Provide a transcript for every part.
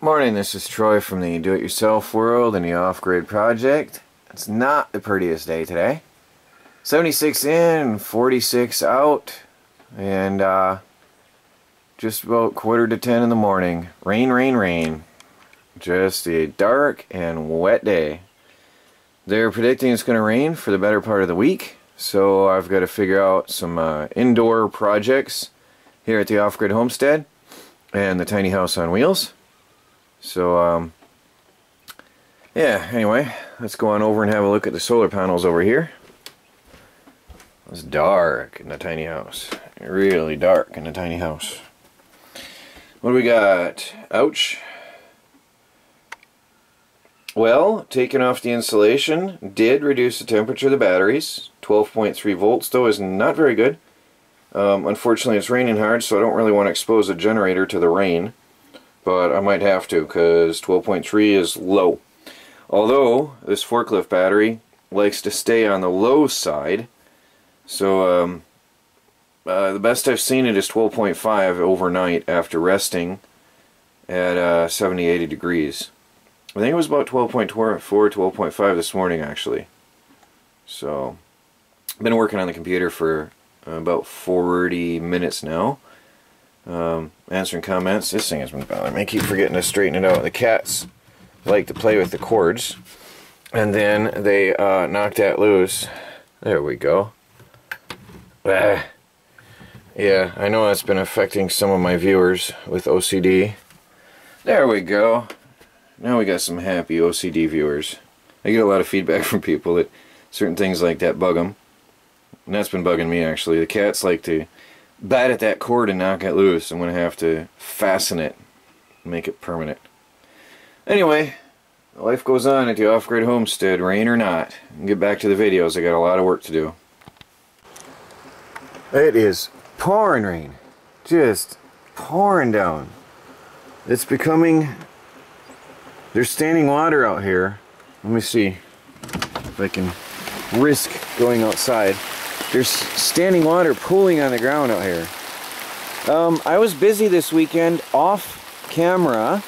Morning, this is Troy from the Do-It-Yourself World and the Off-Grid Project. It's not the prettiest day today. 76 in, 46 out, and uh, just about quarter to 10 in the morning. Rain, rain, rain. Just a dark and wet day. They're predicting it's going to rain for the better part of the week, so I've got to figure out some uh, indoor projects here at the Off-Grid Homestead and the Tiny House on Wheels. So, um, yeah, anyway, let's go on over and have a look at the solar panels over here. It's dark in the tiny house. Really dark in the tiny house. What do we got? Ouch. Well, taking off the insulation did reduce the temperature of the batteries. 12.3 volts, though, is not very good. Um, unfortunately, it's raining hard, so I don't really want to expose the generator to the rain but I might have to because 12.3 is low. Although this forklift battery likes to stay on the low side, so um, uh, the best I've seen it is 12.5 overnight after resting at uh, 70 80 degrees. I think it was about 12.4 12.5 this morning actually. So I've been working on the computer for about 40 minutes now um, answering comments. This thing has been bothering me. I keep forgetting to straighten it out. The cats like to play with the cords. And then they uh, knocked that loose. There we go. Ah. Yeah, I know that's been affecting some of my viewers with OCD. There we go. Now we got some happy OCD viewers. I get a lot of feedback from people that certain things like that bug them. And that's been bugging me actually. The cats like to bite at that cord and knock it loose. I'm going to have to fasten it, make it permanent. Anyway, life goes on at the off-grid homestead, rain or not. Get back to the videos, I got a lot of work to do. It is pouring rain. Just pouring down. It's becoming... There's standing water out here. Let me see if I can risk going outside. There's standing water pooling on the ground out here. Um, I was busy this weekend off camera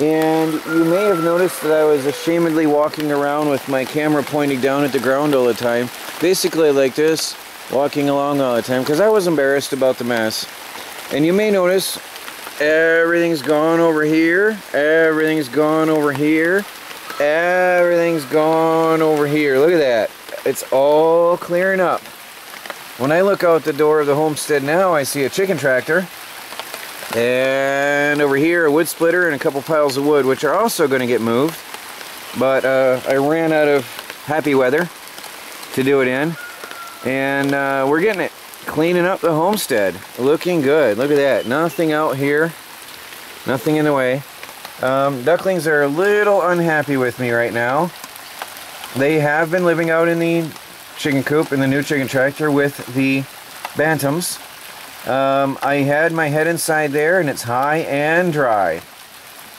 and you may have noticed that I was ashamedly walking around with my camera pointing down at the ground all the time. Basically like this, walking along all the time because I was embarrassed about the mess. And you may notice everything's gone over here, everything's gone over here, everything's gone over here. Look at that. It's all clearing up. When I look out the door of the homestead now, I see a chicken tractor. And over here, a wood splitter and a couple piles of wood, which are also going to get moved. But uh, I ran out of happy weather to do it in. And uh, we're getting it cleaning up the homestead. Looking good. Look at that. Nothing out here. Nothing in the way. Um, ducklings are a little unhappy with me right now. They have been living out in the chicken coop in the new chicken tractor with the bantams. Um, I had my head inside there and it's high and dry.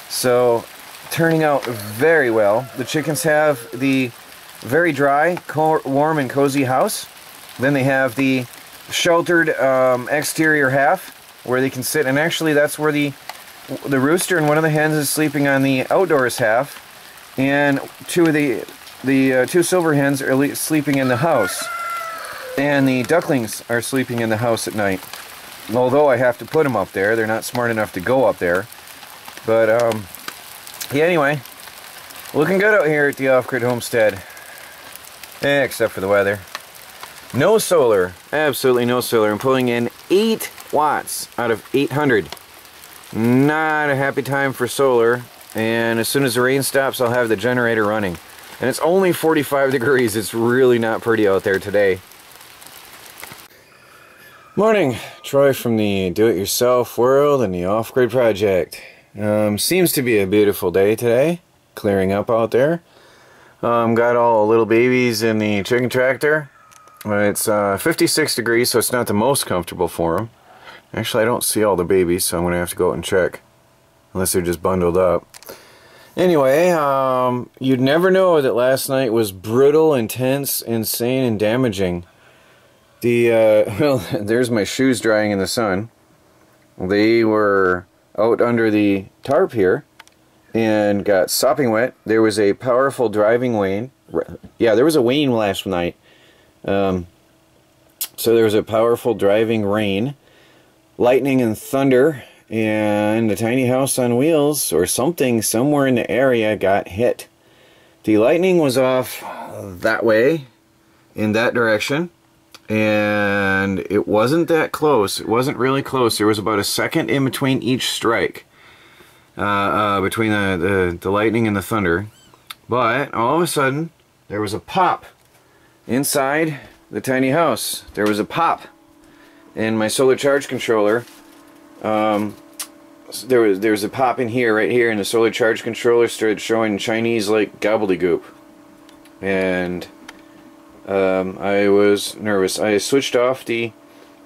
So turning out very well. The chickens have the very dry, warm and cozy house. Then they have the sheltered um, exterior half where they can sit and actually that's where the the rooster and one of the hens is sleeping on the outdoors half and two of the the uh, two silver hens are sleeping in the house, and the ducklings are sleeping in the house at night. Although I have to put them up there, they're not smart enough to go up there. But, um, yeah, anyway, looking good out here at the off-grid homestead. Eh, except for the weather. No solar, absolutely no solar. I'm pulling in 8 watts out of 800. Not a happy time for solar, and as soon as the rain stops, I'll have the generator running. And it's only 45 degrees. It's really not pretty out there today. Morning, Troy from the Do-It-Yourself World and the Off-Grid Project. Um, seems to be a beautiful day today, clearing up out there. Um, got all little babies in the chicken tractor. It's uh, 56 degrees, so it's not the most comfortable for them. Actually, I don't see all the babies, so I'm going to have to go out and check. Unless they're just bundled up. Anyway, um, you'd never know that last night was brutal, intense, insane, and damaging. The, uh, well, there's my shoes drying in the sun. They were out under the tarp here, and got sopping wet. There was a powerful driving rain. Yeah, there was a rain last night. Um, so there was a powerful driving rain, lightning and thunder, and a tiny house on wheels or something somewhere in the area got hit. The lightning was off that way, in that direction, and it wasn't that close. It wasn't really close. There was about a second in between each strike, uh, uh, between the, the, the lightning and the thunder. But all of a sudden, there was a pop inside the tiny house. There was a pop, and my solar charge controller um, there was there was a pop in here right here and the solar charge controller started showing Chinese like gobbledygook. And um, I was nervous. I switched off the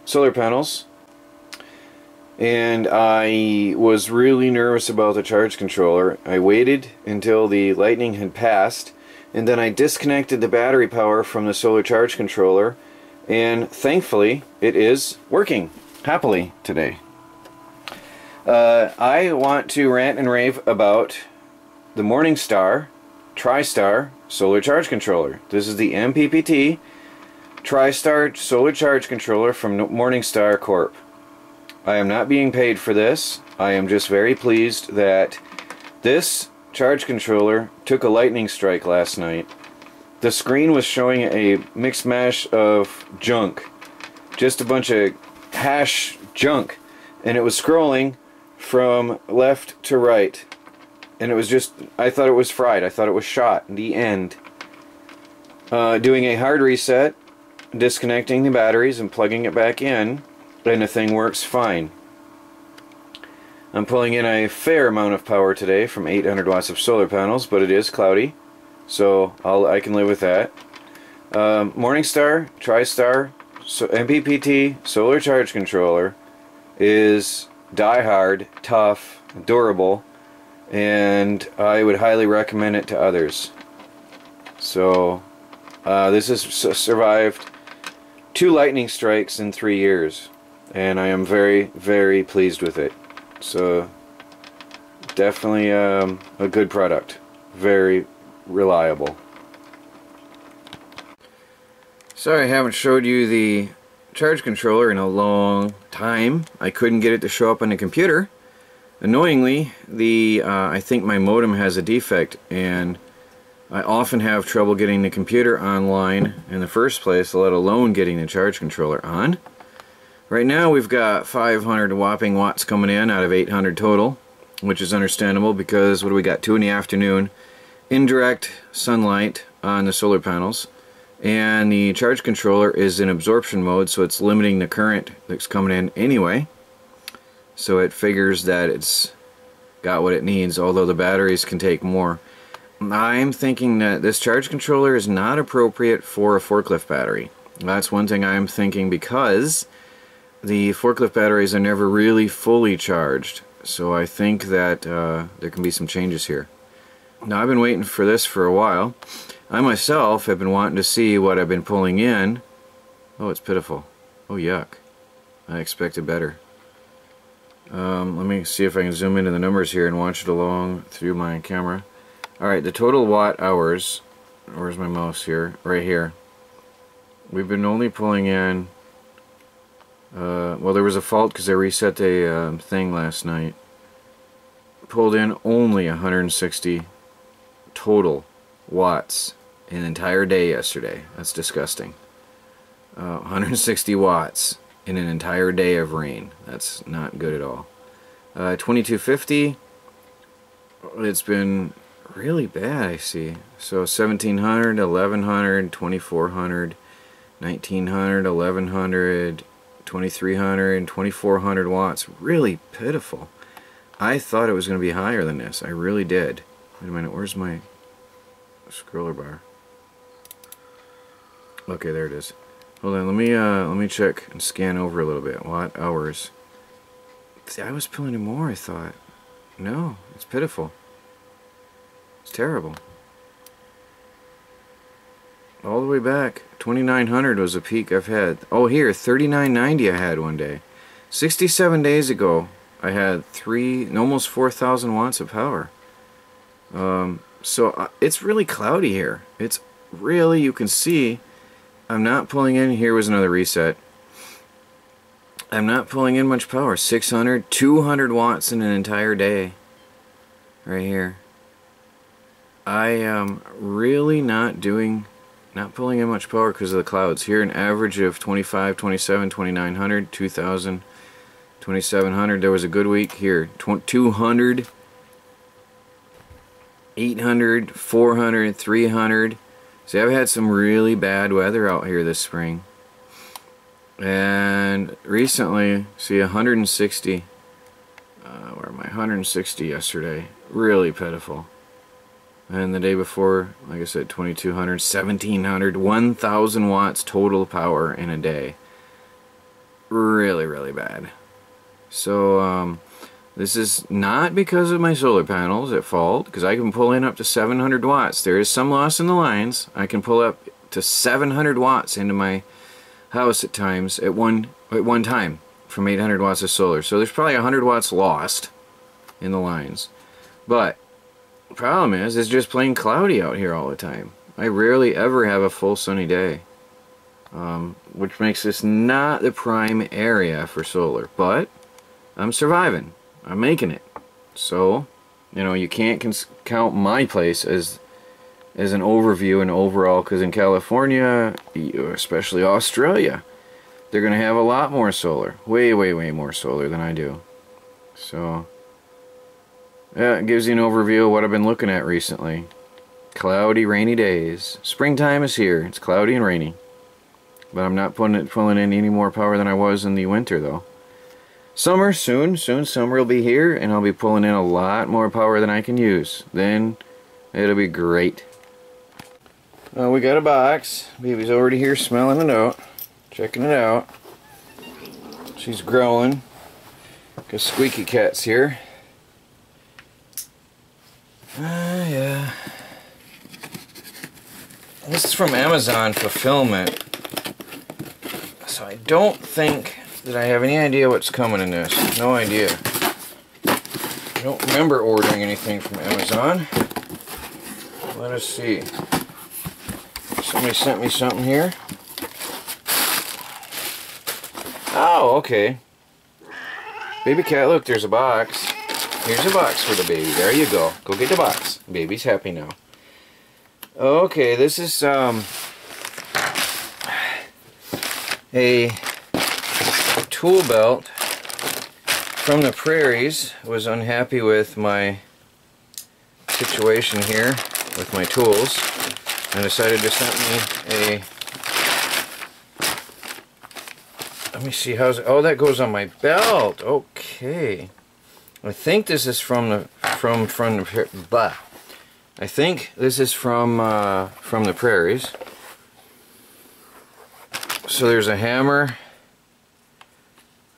solar panels and I was really nervous about the charge controller. I waited until the lightning had passed and then I disconnected the battery power from the solar charge controller and thankfully it is working happily today uh, I want to rant and rave about the Morningstar TriStar Solar Charge Controller. This is the MPPT TriStar Solar Charge Controller from Morningstar Corp. I am not being paid for this. I am just very pleased that this charge controller took a lightning strike last night. The screen was showing a mixed mash of junk. Just a bunch of hash junk. And it was scrolling from left to right. And it was just, I thought it was fried. I thought it was shot. In the end. Uh, doing a hard reset, disconnecting the batteries and plugging it back in, and the thing works fine. I'm pulling in a fair amount of power today from 800 watts of solar panels, but it is cloudy, so I'll, I can live with that. Um, Morningstar, TriStar, so MPPT solar charge controller is die-hard, tough, durable, and I would highly recommend it to others. So, uh, this has survived two lightning strikes in three years, and I am very, very pleased with it. So, definitely um, a good product. Very reliable. Sorry I haven't showed you the charge controller in a long time. I couldn't get it to show up on the computer. Annoyingly, the uh, I think my modem has a defect and I often have trouble getting the computer online in the first place, let alone getting the charge controller on. Right now we've got 500 whopping watts coming in out of 800 total, which is understandable because what do we got? 2 in the afternoon, indirect sunlight on the solar panels and the charge controller is in absorption mode so it's limiting the current that's coming in anyway. So it figures that it's got what it needs although the batteries can take more. I'm thinking that this charge controller is not appropriate for a forklift battery. That's one thing I'm thinking because the forklift batteries are never really fully charged. So I think that uh, there can be some changes here. Now I've been waiting for this for a while I myself have been wanting to see what I've been pulling in. Oh, it's pitiful. Oh, yuck. I expected better. Um, let me see if I can zoom into the numbers here and watch it along through my camera. Alright, the total watt hours, where's my mouse here? Right here. We've been only pulling in, uh, well there was a fault because I reset the uh, thing last night. Pulled in only 160 total watts an entire day yesterday. That's disgusting. Uh, 160 watts in an entire day of rain. That's not good at all. Uh, 2250. It's been really bad, I see. So 1700, 1100, 2400, 1900, 1100, 2300, 2400 watts. Really pitiful. I thought it was going to be higher than this. I really did. Wait a minute, where's my scroller bar? Okay, there it is. Hold on, let me uh, let me check and scan over a little bit. Watt hours. See, I was pulling in more. I thought. No, it's pitiful. It's terrible. All the way back, 2900 was a peak I've had. Oh, here, 3990 I had one day. 67 days ago, I had three, almost 4,000 watts of power. Um, so uh, it's really cloudy here. It's really, you can see, I'm not pulling in, here was another reset. I'm not pulling in much power, 600, 200 watts in an entire day, right here. I am really not doing, not pulling in much power because of the clouds. Here an average of 25, 27, 2900, 2000, 2700. There was a good week here, 200, 800, 400, 300. See, I've had some really bad weather out here this spring. And recently, see, 160. Uh, where am I? 160 yesterday. Really pitiful. And the day before, like I said, 2200, 1700, 1000 watts total power in a day. Really, really bad. So, um, this is not because of my solar panels at fault, because I can pull in up to 700 watts. There is some loss in the lines. I can pull up to 700 watts into my house at times at one at one time from 800 watts of solar. So there's probably 100 watts lost in the lines. But the problem is, it's just plain cloudy out here all the time. I rarely ever have a full sunny day. Um, which makes this not the prime area for solar. But I'm surviving. I'm making it. So, you know, you can't count my place as as an overview and overall because in California, especially Australia, they're going to have a lot more solar. Way, way, way more solar than I do. So, yeah, it gives you an overview of what I've been looking at recently. Cloudy, rainy days. Springtime is here. It's cloudy and rainy. But I'm not putting it, pulling in any more power than I was in the winter, though. Summer, soon, soon summer will be here, and I'll be pulling in a lot more power than I can use. Then, it'll be great. Uh, we got a box. Baby's already here smelling it out, checking it out. She's growling. Cause Squeaky Cat's here. Ah, uh, yeah. This is from Amazon Fulfillment. So I don't think that I have any idea what's coming in this. No idea. I don't remember ordering anything from Amazon. Let us see. Somebody sent me something here. Oh, okay. Baby cat, look, there's a box. Here's a box for the baby. There you go. Go get the box. Baby's happy now. Okay, this is um a tool belt from the prairies was unhappy with my situation here with my tools and decided to send me a let me see how's it oh that goes on my belt okay. I think this is from the from from the but I think this is from uh, from the prairies. So there's a hammer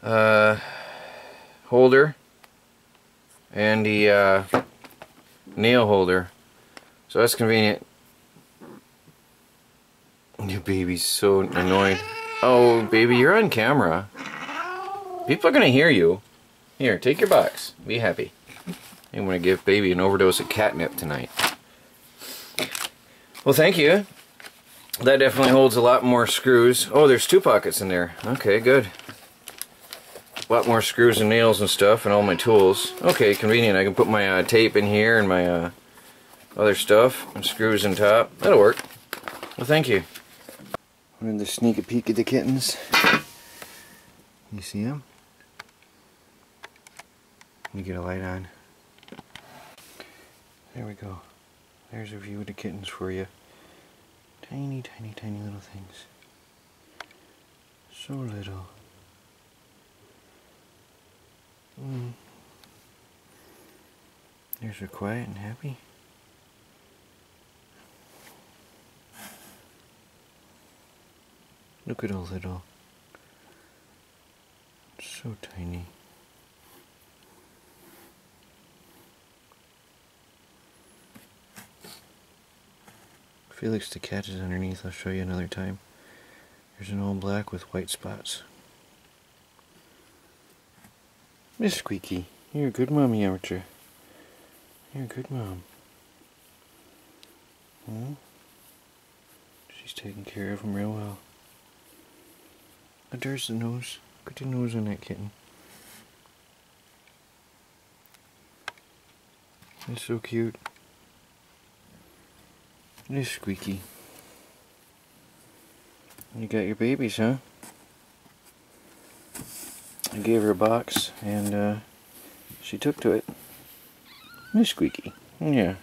uh, holder and the uh, nail holder. So that's convenient. Your baby's so annoyed. Oh, baby, you're on camera. People are going to hear you. Here, take your box. Be happy. I'm going to give baby an overdose of catnip tonight. Well, thank you. That definitely holds a lot more screws. Oh, there's two pockets in there. Okay, good a lot more screws and nails and stuff and all my tools. Okay, convenient. I can put my uh, tape in here and my uh, other stuff and screws on top. That'll work. Well, thank you. Wanted to sneak a peek at the kittens. You see them? Let me get a light on. There we go. There's a view of the kittens for you. Tiny, tiny, tiny little things. So little. Mm. There's her quiet and happy. Look at all little. So tiny. Felix the cat is underneath. I'll show you another time. There's an old black with white spots. Miss Squeaky, you're a good mommy, aren't you? You're a good mom. Hmm? She's taking care of him real well. But there's the nose. At the nose on that kitten. It's so cute. It's squeaky. You got your babies, huh? Gave her a box and uh, she took to it. Miss Squeaky. Yeah.